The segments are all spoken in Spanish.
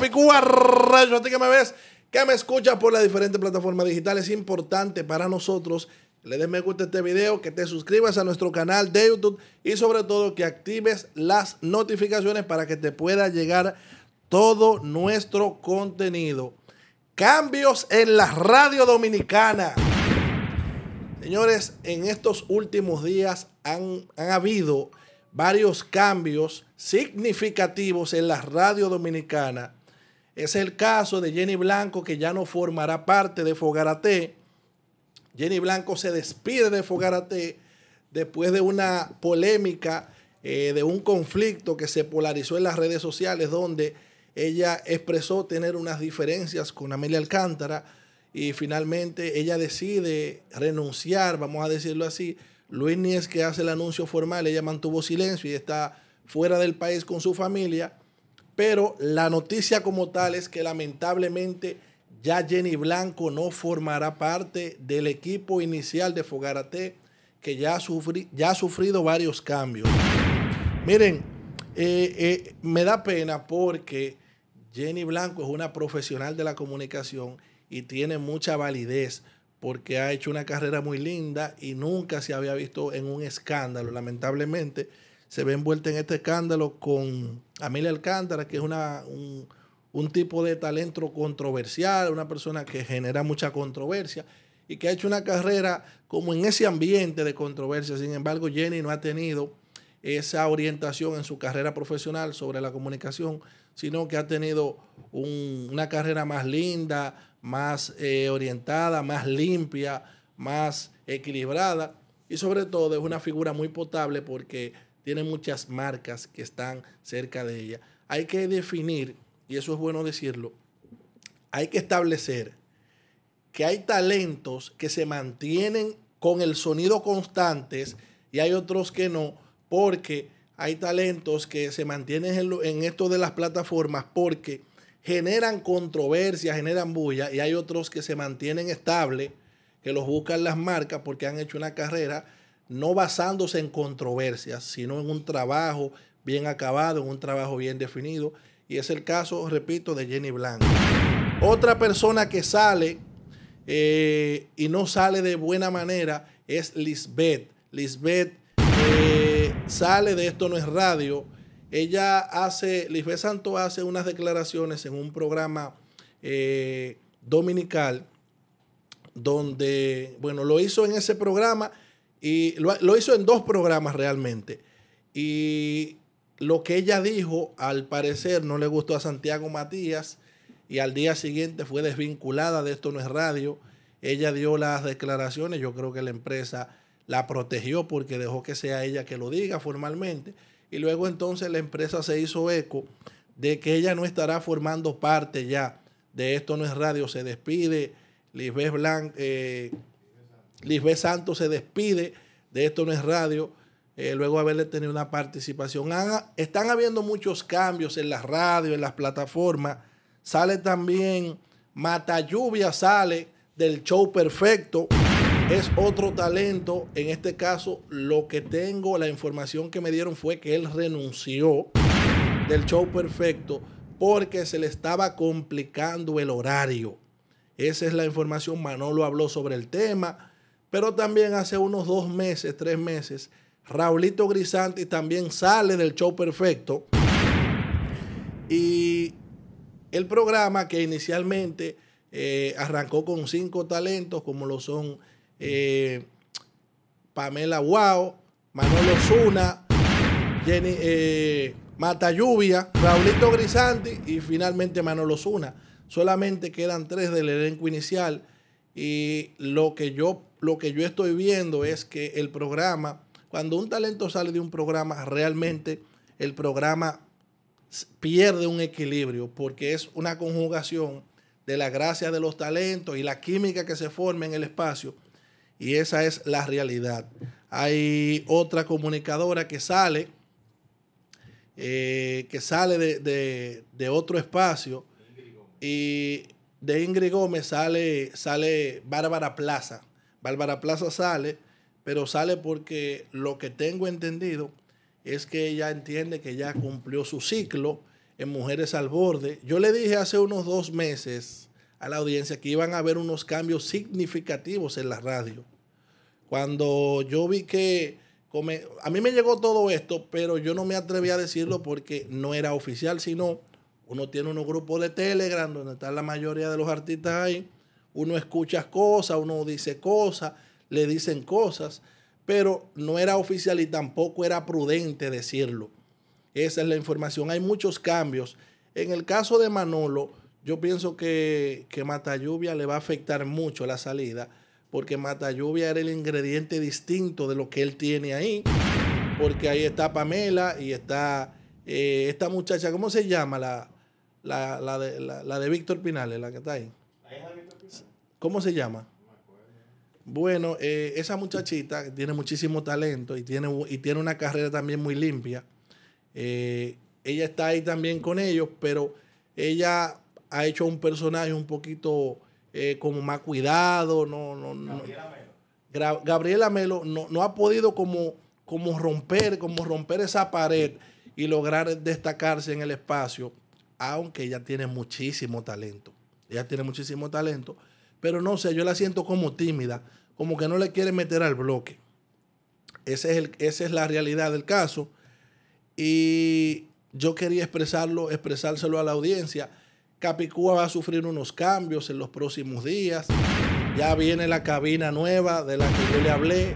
Capicúa Radio. A ti que me ves, que me escuchas por las diferentes plataformas digitales, es importante para nosotros le des me gusta a este video, que te suscribas a nuestro canal de YouTube y sobre todo que actives las notificaciones para que te pueda llegar todo nuestro contenido. Cambios en la radio dominicana. Señores, en estos últimos días han habido varios cambios significativos en la radio dominicana. Es el caso de Jenny Blanco, que ya no formará parte de Fogarate. Jenny Blanco se despide de Fogarate después de una polémica, eh, de un conflicto que se polarizó en las redes sociales, donde ella expresó tener unas diferencias con Amelia Alcántara y finalmente ella decide renunciar, vamos a decirlo así. Luis Nies que hace el anuncio formal, ella mantuvo silencio y está fuera del país con su familia, pero la noticia como tal es que lamentablemente ya Jenny Blanco no formará parte del equipo inicial de Fogarate, que ya, ha sufrido varios cambios. Miren, eh, eh, me da pena porque Jenny Blanco es una profesional de la comunicación y tiene mucha validez porque ha hecho una carrera muy linda y nunca se había visto en un escándalo. Lamentablemente se ve envuelta en este escándalo con Amelia Alcántara, que es una, un, tipo de talento controversial, una persona que genera mucha controversia y que ha hecho una carrera como en ese ambiente de controversia. Sin embargo, Jenny no ha tenido esa orientación en su carrera profesional sobre la comunicación, sino que ha tenido una carrera más linda, más eh, orientada, más limpia, más equilibrada y sobre todo es una figura muy potable porque tiene muchas marcas que están cerca de ella. Hay que definir, y eso es bueno decirlo, hay que establecer que hay talentos que se mantienen con el sonido constantes y hay otros que no, porque hay talentos que se mantienen en, esto de las plataformas porque generan controversia, generan bulla, y hay otros que se mantienen estables, que los buscan las marcas porque han hecho una carrera no basándose en controversias, sino en un trabajo bien acabado, en un trabajo bien definido. Y es el caso, repito, de Jenny Blanco. Otra persona que sale eh, y no sale de buena manera es Lisbeth. Lisbeth eh, sale de Esto No es Radio. Ella hace, Lisbeth Santo hace unas declaraciones en un programa eh, dominical donde, bueno, lo hizo en ese programa y lo, lo, hizo en dos programas realmente. Y lo que ella dijo, al parecer, no le gustó a Santiago Matías y al día siguiente fue desvinculada de Esto No es Radio. Ella dio las declaraciones, yo creo que la empresa la protegió porque dejó que sea ella que lo diga formalmente. Y luego entonces la empresa se hizo eco de que ella no estará formando parte ya de Esto No es Radio. Se despide, Lisbeth, Blanc, eh, Lisbeth Santos se despide de Esto No es Radio. Eh, luego haberle tenido una participación. están habiendo muchos cambios en las radios, en las plataformas. Sale también Mata Lluvia, sale del show perfecto es otro talento. En este caso, lo que tengo, la información que me dieron fue que él renunció del show perfecto porque se le estaba complicando el horario. Esa es la información. Manolo habló sobre el tema, pero también hace unos dos meses, tres meses, Raulito Grisanti también sale del show perfecto. Y el programa que inicialmente eh, arrancó con cinco talentos, como lo son eh, Pamela Guao, Manolo Zuna, Jenny eh, Mata Lluvia, Raulito Grisanti y finalmente Manolo Zuna. Solamente quedan tres del elenco inicial y lo que yo, lo que yo estoy viendo es que el programa, cuando un talento sale de un programa, realmente el programa pierde un equilibrio porque es una conjugación de la gracia de los talentos y la química que se forma en el espacio y esa es la realidad. Hay otra comunicadora que sale, eh, que sale de, otro espacio y de Ingrid Gómez sale, sale Bárbara Plaza. Bárbara Plaza sale, pero sale porque lo que tengo entendido es que ella entiende que ya cumplió su ciclo en Mujeres al Borde. Yo le dije hace unos dos meses a la audiencia que iban a haber unos cambios significativos en la radio. Cuando yo vi que a mí me llegó todo esto, pero yo no me atreví a decirlo porque no era oficial, sino uno tiene unos grupos de Telegram donde están la mayoría de los artistas ahí. Uno escucha cosas, uno dice cosas, le dicen cosas, pero no era oficial y tampoco era prudente decirlo. Esa es la información. Hay muchos cambios. En el caso de Manolo, yo pienso que, que Mata Lluvia le va a afectar mucho la salida, porque Mata Lluvia era el ingrediente distinto de lo que él tiene ahí, porque ahí está Pamela y está eh, esta muchacha, ¿cómo se llama? La, la, de, la, de Víctor Pinales, la que está ahí. ¿Cómo se llama? Bueno, eh, esa muchachita tiene muchísimo talento y tiene, y tiene una carrera también muy limpia. Eh, ella está ahí también con ellos, pero ella ha hecho un personaje un poquito eh, como más cuidado. No, no, Gabriela Melo. Gabriela Melo no, ha podido como, como romper, como romper esa pared y lograr destacarse en el espacio, aunque ella tiene muchísimo talento. Ella tiene muchísimo talento, pero no sé, yo la siento como tímida, como que no le quiere meter al bloque. Es el, esa es la realidad del caso. Y yo quería expresarlo, expresárselo a la audiencia. Capicúa va a sufrir unos cambios en los próximos días. Ya viene la cabina nueva de la que yo le hablé.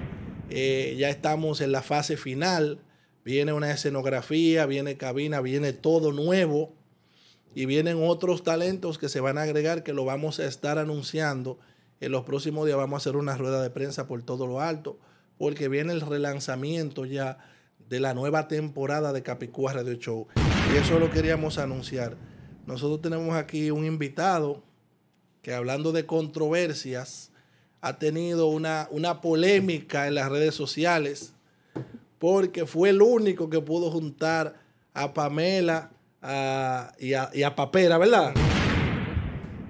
Eh, ya estamos en la fase final. Viene una escenografía, viene cabina, viene todo nuevo. Y vienen otros talentos que se van a agregar que lo vamos a estar anunciando. En los próximos días vamos a hacer una rueda de prensa por todo lo alto. Porque viene el relanzamiento ya de la nueva temporada de Capicúa Radio Show. Y eso lo queríamos anunciar. Nosotros tenemos aquí un invitado que hablando de controversias ha tenido una, una polémica en las redes sociales porque fue el único que pudo juntar a Pamela y, a, Papera, ¿verdad?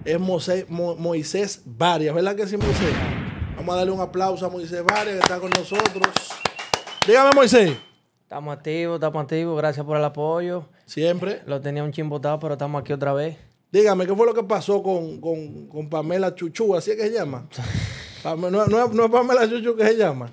Es Moisés, Moisés Varias, ¿verdad que sí, Moisés? Vamos a darle un aplauso a Moisés Varias que está con nosotros. Dígame, Moisés. Estamos activos, estamos activos. Gracias por el apoyo. Siempre. Lo tenía un chimbotado, pero estamos aquí otra vez. Dígame, ¿qué fue lo que pasó con, Pamela Chuchu? ¿Así es que se llama? no, es Pamela Chuchu que se llama.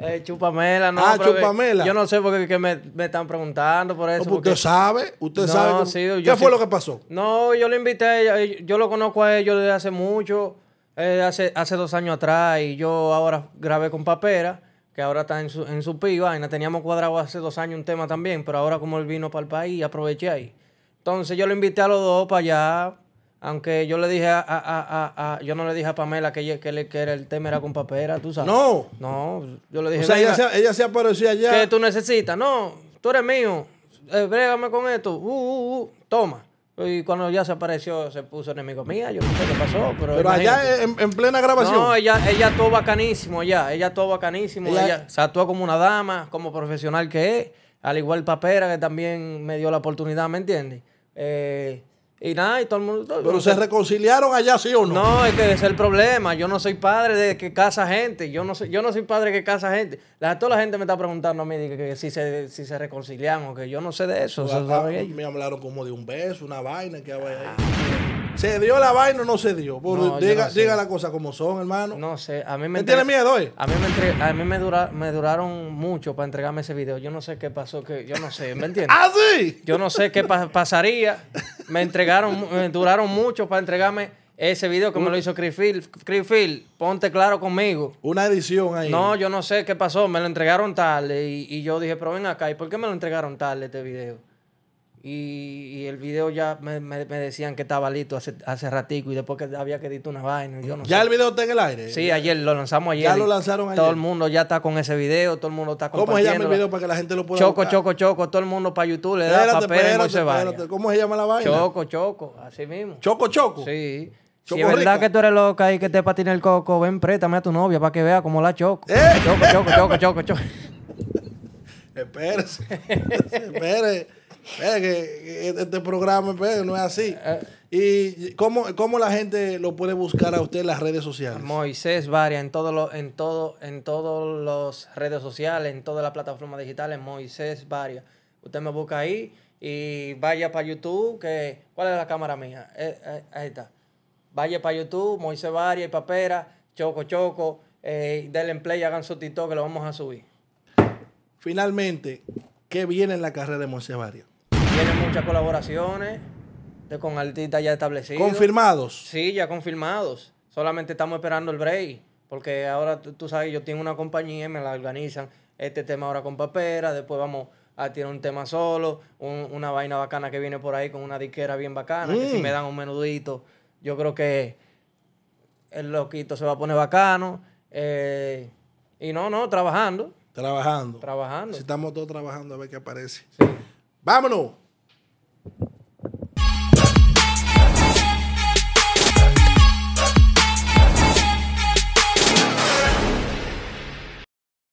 Eh, Chupamela, no. Ah, Chupamela. Yo no sé por qué me, están preguntando por eso. Usted sabe, usted sabe. ¿Qué fue lo que pasó? No, yo lo invité ella. Eh, yo lo conozco a ellos desde hace mucho, eh, hace, hace dos años atrás, y yo ahora grabé con Papera que ahora está en su, en su vaina. Teníamos cuadrado hace dos años un tema también, pero ahora como él vino para el país, aproveché ahí. Entonces yo lo invité a los dos para allá, aunque yo le dije a, a, a, yo no le dije a Pamela que, que, que el tema era con papera, tú sabes. No. No, yo le dije. O sea, ella se, ella se apareció allá. Que tú necesitas. No, tú eres mío. Eh, brégame con esto. Uh, uh, uh. Toma. Y cuando ya se apareció, se puso enemigo mía. Yo no sé qué pasó, pero. Pero allá en, plena grabación. No, ella, ella actuó bacanísimo allá. Ella actuó bacanísimo. Ella, se actuó como una dama, como profesional que es. Al igual Papera, que también me dio la oportunidad, ¿me entiendes? Eh, y nada, y todo el mundo. Pero se reconciliaron allá, ¿sí o no? No, es que ese es el problema. Yo no soy padre de que casa gente. Yo no soy, yo no soy padre que casa gente. La, toda la gente me está preguntando a mí que, si, se, si se reconcilian o que yo no sé de eso. me hablaron como de un beso, una vaina que había ahí. ¿Se dio la vaina o no se dio? diga, diga las cosas como son, hermano. No sé. A mí me tiene miedo hoy? A mí, me, a mí me, dura, me duraron mucho para entregarme ese video. Yo no sé qué pasó, que yo no sé, ¿me entiendes? ¿Ah, sí? Yo no sé qué pasaría. Me entregaron, me duraron mucho para entregarme ese video que me lo hizo Crifil. Crifil, ponte claro conmigo. Una edición ahí. No, yo no sé qué pasó. Me lo entregaron tarde y, y yo dije, pero ven acá, ¿y por qué me lo entregaron tarde este video? Y, el video ya me, decían que estaba listo hace, hace ratico y después que había que editar una vaina. Yo no ¿Ya el video está en el aire? Sí, ayer lo lanzamos ayer. Ya lo lanzaron ayer. Todo el mundo ya está con ese video, todo el mundo está. ¿Cómo se llama el video para que la gente lo pueda Choco, choco, choco. Todo el mundo para YouTube le da papel espérate, y se va. ¿Cómo se llama la vaina? Choco, choco. Así mismo. ¿Choco, choco? Sí. si es verdad que tú eres loca y que te patina el coco, ven, préstame a tu novia para que vea cómo la choco. ¡Eh! Choco, choco, choco, choco, choco. Espérese. Espérese que este programa no es así. Eh. ¿Y cómo, cómo, la gente lo puede buscar a usted en las redes sociales? Moisés Varia, en todo en todo, en todas las redes sociales, en todas las plataformas digitales, Moisés Varia. Usted me busca ahí Y vaya para YouTube, que ¿cuál es la cámara mía? Eh, eh, ahí está. Vaya para YouTube, Moisés Varia y Papera, Choco Choco, eh, denle en play, hagan su TikTok que lo vamos a subir. Finalmente, ¿qué viene en la carrera de Moisés Varia? Tienen muchas colaboraciones de, con artistas ya establecidos. ¿Confirmados? Sí, ya confirmados. Solamente estamos esperando el break. Porque ahora tú, tú sabes, yo tengo una compañía, me la organizan. Este tema ahora con papera, después vamos a tirar un tema solo, un- una vaina bacana que viene por ahí con una diquera bien bacana, que si Mm. me dan un menudito, yo creo que el loquito se va a poner bacano. eh, y no, no, trabajando, Trabajando. trabajando. Si estamos todos trabajando a ver qué aparece. Sí. Vámonos.